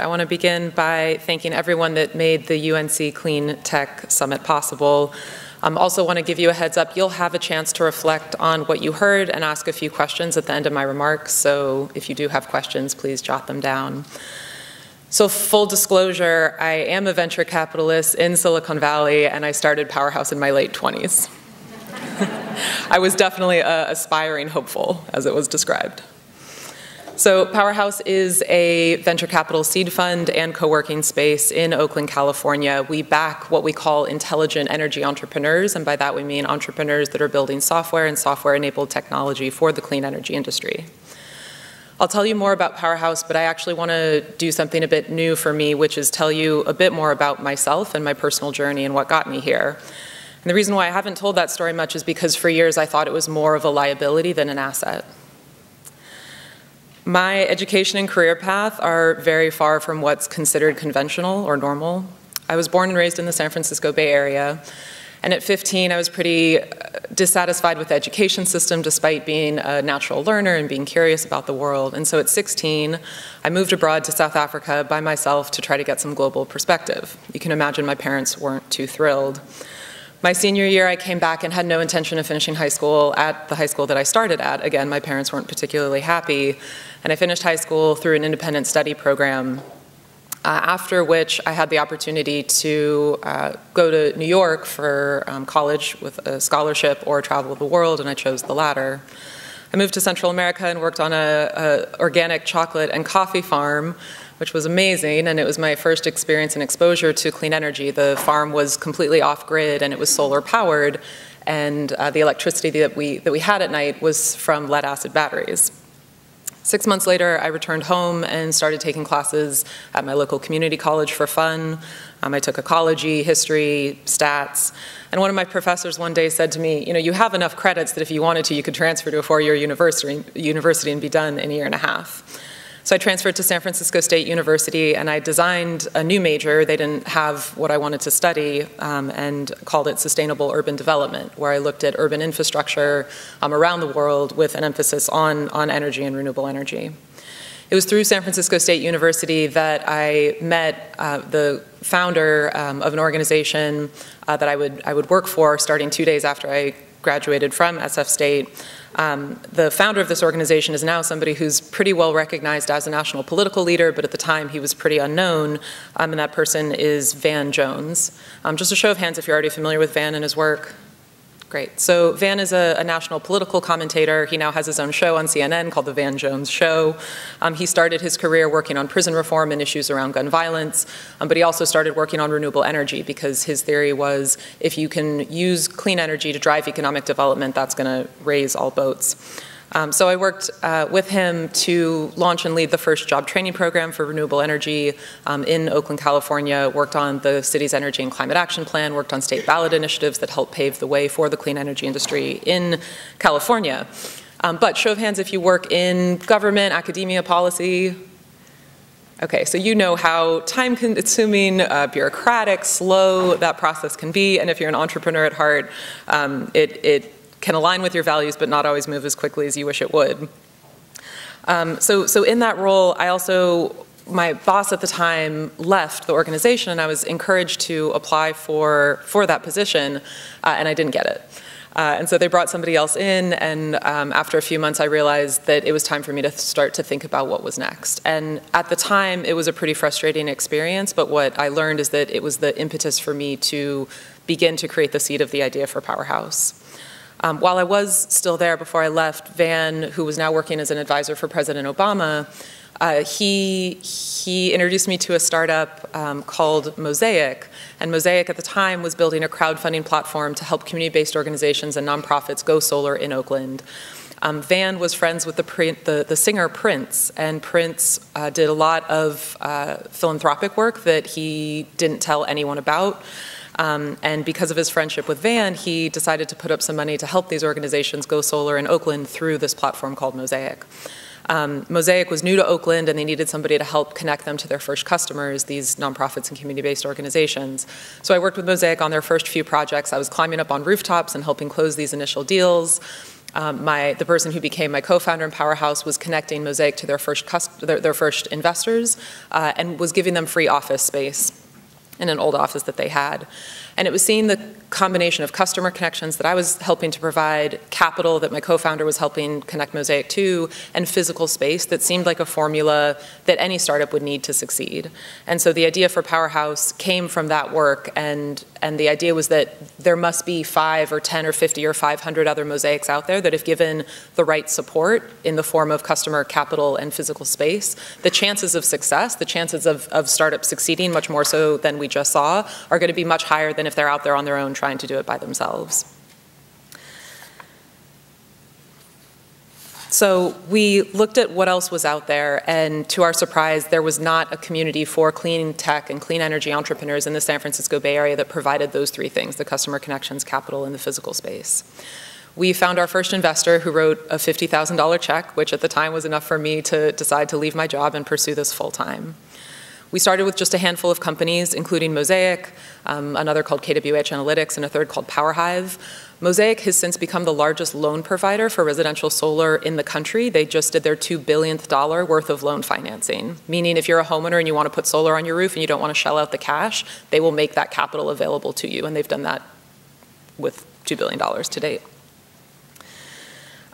I want to begin by thanking everyone that made the UNC Clean Tech Summit possible. I um, also want to give you a heads up. You'll have a chance to reflect on what you heard and ask a few questions at the end of my remarks. So if you do have questions, please jot them down. So full disclosure, I am a venture capitalist in Silicon Valley and I started Powerhouse in my late 20s. I was definitely an aspiring hopeful, as it was described. So Powerhouse is a venture capital seed fund and co-working space in Oakland, California. We back what we call intelligent energy entrepreneurs, and by that we mean entrepreneurs that are building software and software-enabled technology for the clean energy industry. I'll tell you more about Powerhouse, but I actually want to do something a bit new for me, which is tell you a bit more about myself and my personal journey and what got me here. And the reason why I haven't told that story much is because for years I thought it was more of a liability than an asset. My education and career path are very far from what's considered conventional or normal. I was born and raised in the San Francisco Bay Area, and at 15 I was pretty uh, dissatisfied with the education system despite being a natural learner and being curious about the world. And so at 16, I moved abroad to South Africa by myself to try to get some global perspective. You can imagine my parents weren't too thrilled. My senior year, I came back and had no intention of finishing high school at the high school that I started at. Again, my parents weren't particularly happy. And I finished high school through an independent study program, uh, after which I had the opportunity to uh, go to New York for um, college with a scholarship or travel the world, and I chose the latter. I moved to Central America and worked on a, a organic chocolate and coffee farm which was amazing, and it was my first experience and exposure to clean energy. The farm was completely off-grid, and it was solar powered, and uh, the electricity that we, that we had at night was from lead-acid batteries. Six months later, I returned home and started taking classes at my local community college for fun. Um, I took ecology, history, stats, and one of my professors one day said to me, you know, you have enough credits that if you wanted to, you could transfer to a four-year university, university and be done in a year and a half. So I transferred to San Francisco State University and I designed a new major. They didn't have what I wanted to study um, and called it Sustainable Urban Development, where I looked at urban infrastructure um, around the world with an emphasis on, on energy and renewable energy. It was through San Francisco State University that I met uh, the founder um, of an organization uh, that I would, I would work for starting two days after I graduated from SF State. Um, the founder of this organization is now somebody who's pretty well recognized as a national political leader, but at the time he was pretty unknown, um, and that person is Van Jones. Um, just a show of hands if you're already familiar with Van and his work. Great. So Van is a, a, national political commentator. He now has his own show on CNN called The Van Jones Show. Um, he started his career working on prison reform and issues around gun violence, um, but he also started working on renewable energy because his theory was if you can use clean energy to drive economic development, that's going to raise all boats. Um, so I worked uh, with him to launch and lead the first job training program for renewable energy um, in Oakland, California, worked on the city's energy and climate action plan, worked on state ballot initiatives that helped pave the way for the clean energy industry in California. Um, but show of hands if you work in government, academia, policy, Okay, so you know how time consuming, uh, bureaucratic, slow that process can be, and if you're an entrepreneur at heart, um, it, it can align with your values but not always move as quickly as you wish it would. Um, so, so in that role, I also, my boss at the time left the organization and I was encouraged to apply for, for that position uh, and I didn't get it. Uh, and so they brought somebody else in, and um, after a few months, I realized that it was time for me to start to think about what was next. And at the time, it was a pretty frustrating experience, but what I learned is that it was the impetus for me to begin to create the seed of the idea for Powerhouse. Um, while I was still there before I left, Van, who was now working as an advisor for President Obama, uh, he, he introduced me to a startup um, called Mosaic. And Mosaic at the time was building a crowdfunding platform to help community-based organizations and nonprofits go solar in Oakland. Um, Van was friends with the, the, the singer Prince, and Prince uh, did a lot of uh, philanthropic work that he didn't tell anyone about. Um, and because of his friendship with Van, he decided to put up some money to help these organizations go solar in Oakland through this platform called Mosaic. Um, Mosaic was new to Oakland and they needed somebody to help connect them to their first customers, these nonprofits and community-based organizations. So I worked with Mosaic on their first few projects. I was climbing up on rooftops and helping close these initial deals. Um, my, the person who became my co-founder in Powerhouse was connecting Mosaic to their first, their, their, first investors uh, and was giving them free office space in an old office that they had. And it was seeing the combination of customer connections that I was helping to provide, capital that my co-founder was helping connect Mosaic to, and physical space that seemed like a formula that any startup would need to succeed. And so the idea for Powerhouse came from that work, and, and the idea was that there must be five or 10 or 50 or 500 other Mosaics out there that if given the right support in the form of customer capital and physical space, the chances of success, the chances of, of startups succeeding much more so than we just saw, are going to be much higher than if they're out there on their own trying to do it by themselves. So we looked at what else was out there, and to our surprise, there was not a community for clean tech and clean energy entrepreneurs in the San Francisco Bay Area that provided those three things, the customer connections, capital, and the physical space. We found our first investor who wrote a $50,000 check, which at the time was enough for me to decide to leave my job and pursue this full time. We started with just a handful of companies, including Mosaic, um, another called KWH Analytics, and a third called PowerHive. Mosaic has since become the largest loan provider for residential solar in the country. They just did their $2 billion worth of loan financing, meaning if you're a homeowner and you want to put solar on your roof and you don't want to shell out the cash, they will make that capital available to you, and they've done that with $2 billion to date.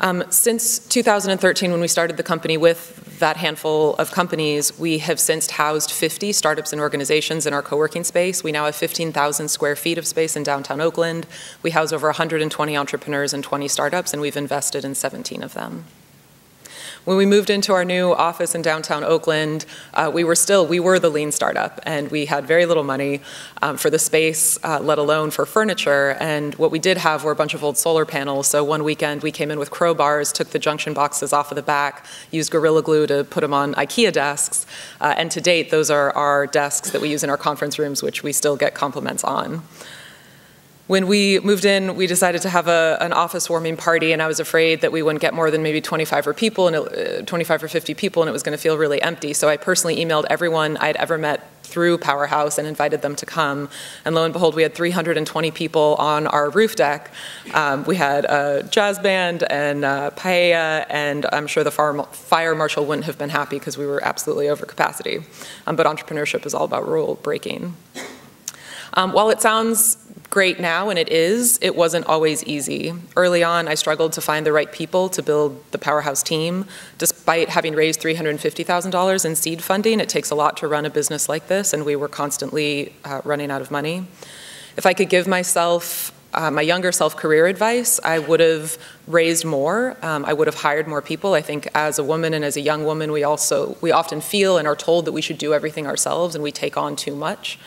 Um, since 2013, when we started the company with that handful of companies, we have since housed 50 startups and organizations in our co-working space. We now have 15,000 square feet of space in downtown Oakland. We house over 120 entrepreneurs and 20 startups, and we've invested in 17 of them. When we moved into our new office in downtown Oakland, uh, we were still, we were the lean startup and we had very little money um, for the space, uh, let alone for furniture. And what we did have were a bunch of old solar panels. So one weekend we came in with crowbars, took the junction boxes off of the back, used Gorilla Glue to put them on IKEA desks. Uh, and to date, those are our desks that we use in our conference rooms, which we still get compliments on. When we moved in, we decided to have a, an office warming party, and I was afraid that we wouldn't get more than maybe 25 or people, and it, uh, 25 or 50 people, and it was going to feel really empty. So I personally emailed everyone I'd ever met through Powerhouse and invited them to come. And lo and behold, we had 320 people on our roof deck. Um, we had a jazz band and paella, and I'm sure the fire marshal wouldn't have been happy because we were absolutely over capacity. Um, but entrepreneurship is all about rule breaking. Um, while it sounds great now, and it is, it wasn't always easy. Early on, I struggled to find the right people to build the Powerhouse team. Despite having raised $350,000 in seed funding, it takes a lot to run a business like this, and we were constantly uh, running out of money. If I could give myself uh, my younger self career advice, I would have raised more. Um, I would have hired more people. I think as a woman and as a young woman, we also we often feel and are told that we should do everything ourselves, and we take on too much.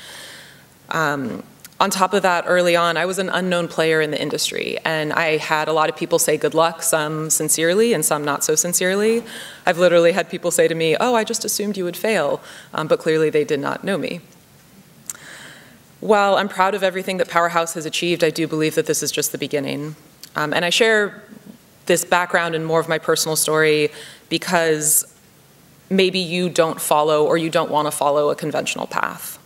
Um, on top of that, early on, I was an unknown player in the industry, and I had a lot of people say good luck, some sincerely and some not so sincerely. I've literally had people say to me, oh, I just assumed you would fail, um, but clearly they did not know me. While I'm proud of everything that Powerhouse has achieved, I do believe that this is just the beginning. Um, and I share this background and more of my personal story because maybe you don't follow or you don't want to follow a conventional path.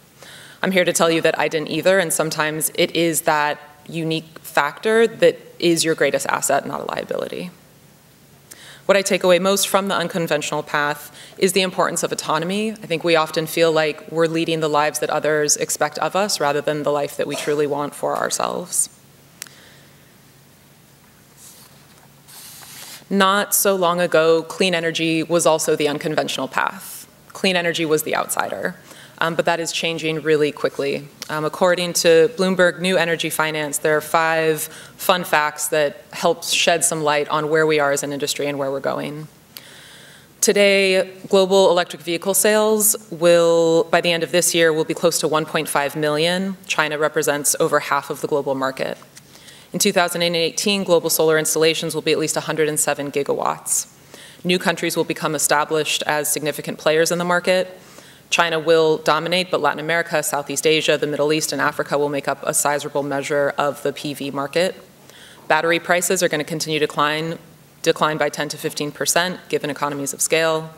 I'm here to tell you that I didn't either, and sometimes it is that unique factor that is your greatest asset, not a liability. What I take away most from the unconventional path is the importance of autonomy. I think we often feel like we're leading the lives that others expect of us rather than the life that we truly want for ourselves. Not so long ago, clean energy was also the unconventional path. Clean energy was the outsider um, but that is changing really quickly. Um, according to Bloomberg New Energy Finance, there are five fun facts that help shed some light on where we are as an industry and where we're going. Today, global electric vehicle sales will, by the end of this year, will be close to 1.5 million. China represents over half of the global market. In 2018, global solar installations will be at least 107 gigawatts. New countries will become established as significant players in the market, China will dominate, but Latin America, Southeast Asia, the Middle East, and Africa will make up a sizable measure of the PV market. Battery prices are going to continue to decline, decline by 10 to 15 percent, given economies of scale.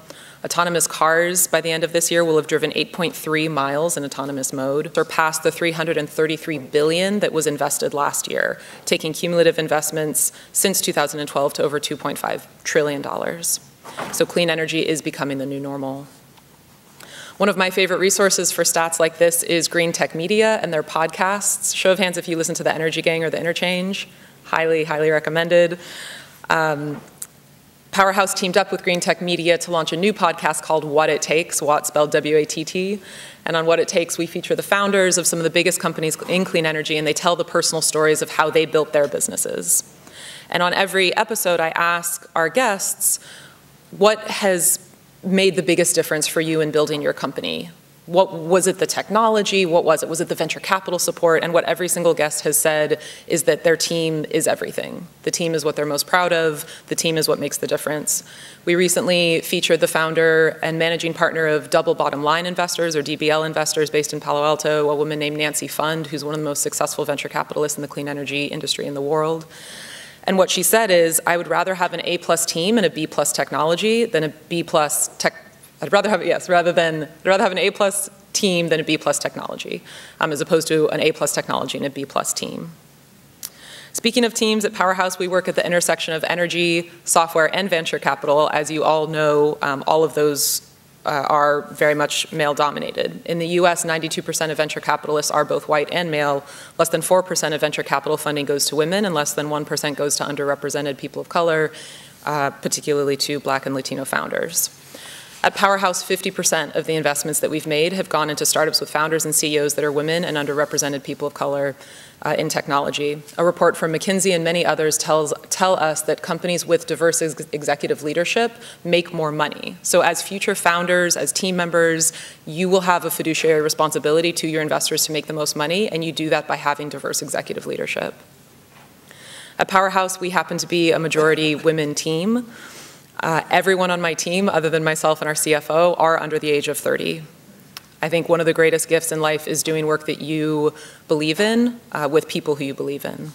Autonomous cars by the end of this year will have driven 8.3 miles in autonomous mode, surpassed the 333 billion that was invested last year, taking cumulative investments since 2012 to over 2.5 trillion dollars. So clean energy is becoming the new normal. One of my favorite resources for stats like this is Green Tech Media and their podcasts. Show of hands if you listen to the Energy Gang or the Interchange. Highly, highly recommended. Um, Powerhouse teamed up with Green Tech Media to launch a new podcast called Watt It Takes, Watt spelled W-A-T-T. And on Watt It Takes, we feature the founders of some of the biggest companies in clean energy, and they tell the personal stories of how they built their businesses. And on every episode, I ask our guests, what has made the biggest difference for you in building your company? what was it the technology? What was it? Was it the venture capital support? And what every single guest has said is that their team is everything. The team is what they're most proud of. The team is what makes the difference. We recently featured the founder and managing partner of Double Bottom Line Investors, or DBL Investors, based in Palo Alto, a woman named Nancy Pfund, who's one of the most successful venture capitalists in the clean energy industry in the world. And what she said is, I would rather have an A plus team and a B plus technology than a B plus tech I'd rather have, yes, rather than, I'd rather have an A plus team than a B plus technology, um, as opposed to an A plus technology and a B plus team. Speaking of teams, at Powerhouse, we work at the intersection of energy, software, and venture capital. As you all know, um, all of those uh, are very much male dominated. In the US, 92% of venture capitalists are both white and male. Less than 4% of venture capital funding goes to women, and less than 1% goes to underrepresented people of color, uh, particularly to black and Latino founders. At Powerhouse, 50% of the investments that we've made have gone into startups with founders and CEOs that are women and underrepresented people of color uh, in technology. A report from McKinsey and many others tells tell us that companies with diverse ex executive leadership make more money. So as future founders, as team members, you will have a fiduciary responsibility to your investors to make the most money, and you do that by having diverse executive leadership. At Powerhouse, we happen to be a majority women team. Uh, everyone on my team, other than myself and our CFO, are under the age of 30. I think one of the greatest gifts in life is doing work that you believe in uh, with people who you believe in.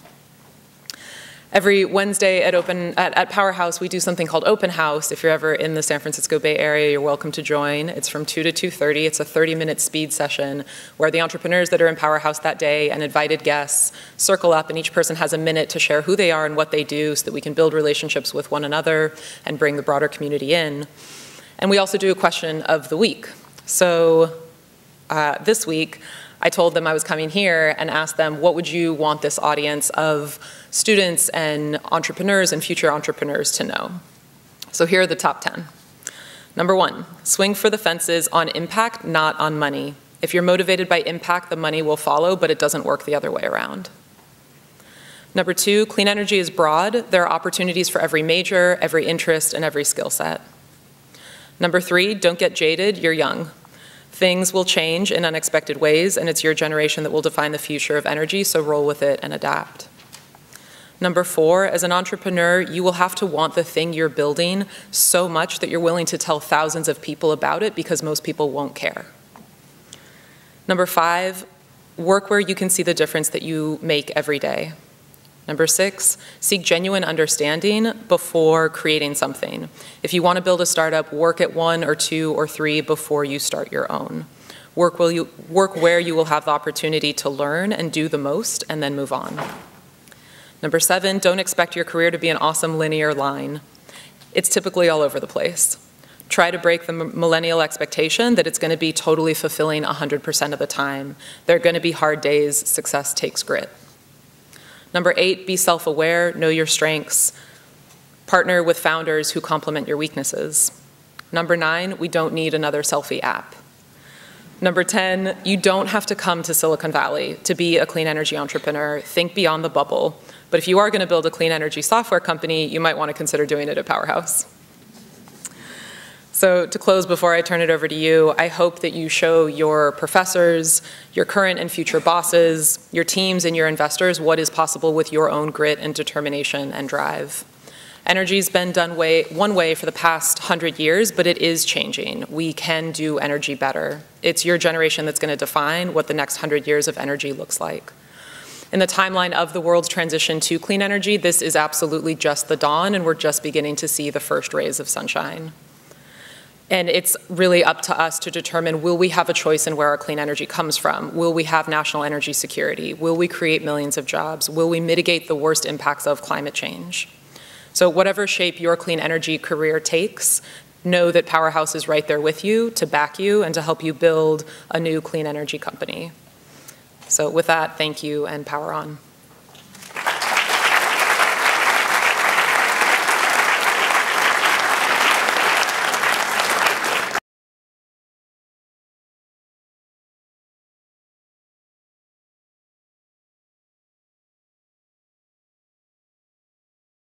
Every Wednesday at, open, at, at, Powerhouse, we do something called Open House. If you're ever in the San Francisco Bay Area, you're welcome to join. It's from 2 to 2.30. It's a 30-minute speed session where the entrepreneurs that are in Powerhouse that day and invited guests circle up, and each person has a minute to share who they are and what they do so that we can build relationships with one another and bring the broader community in. And we also do a question of the week. So uh, this week, I told them I was coming here and asked them, what would you want this audience of students and entrepreneurs and future entrepreneurs to know? So here are the top 10. Number one, swing for the fences on impact, not on money. If you're motivated by impact, the money will follow, but it doesn't work the other way around. Number two, clean energy is broad. There are opportunities for every major, every interest, and every skill set. Number three, don't get jaded, you're young. Things will change in unexpected ways, and it's your generation that will define the future of energy, so roll with it and adapt. Number four, as an entrepreneur, you will have to want the thing you're building so much that you're willing to tell thousands of people about it because most people won't care. Number five, work where you can see the difference that you make every day. Number six, seek genuine understanding before creating something. If you want to build a startup, work at one or two or three before you start your own. Work, will you, work where you will have the opportunity to learn and do the most and then move on. Number seven, don't expect your career to be an awesome linear line. It's typically all over the place. Try to break the millennial expectation that it's going to be totally fulfilling 100% of the time. There are going to be hard days. Success takes grit. Number eight, be self-aware, know your strengths. Partner with founders who complement your weaknesses. Number nine, we don't need another selfie app. Number 10, you don't have to come to Silicon Valley to be a clean energy entrepreneur. Think beyond the bubble. But if you are going to build a clean energy software company, you might want to consider doing it at Powerhouse. So to close before I turn it over to you, I hope that you show your professors, your current and future bosses, your teams and your investors what is possible with your own grit and determination and drive. Energy's been done way, one way for the past 100 years, but it is changing. We can do energy better. It's your generation that's going to define what the next 100 years of energy looks like. In the timeline of the world's transition to clean energy, this is absolutely just the dawn, and we're just beginning to see the first rays of sunshine. And it's really up to us to determine, will we have a choice in where our clean energy comes from? Will we have national energy security? Will we create millions of jobs? Will we mitigate the worst impacts of climate change? So whatever shape your clean energy career takes, know that Powerhouse is right there with you to back you and to help you build a new clean energy company. So with that, thank you and power on.